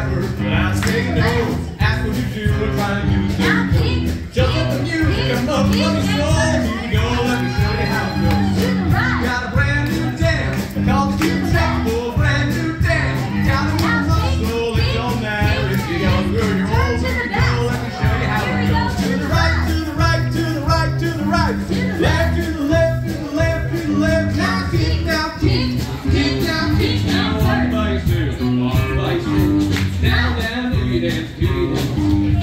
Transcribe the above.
backward, but I say no. Ask what you do and try to do the thing. Just let the music come up, let me Here we go. Let me show you how it goes. Got a brand new dance, called the Cupid Shuffle. Brand new dance, got the one so slow. It don't matter if you got a girl, You.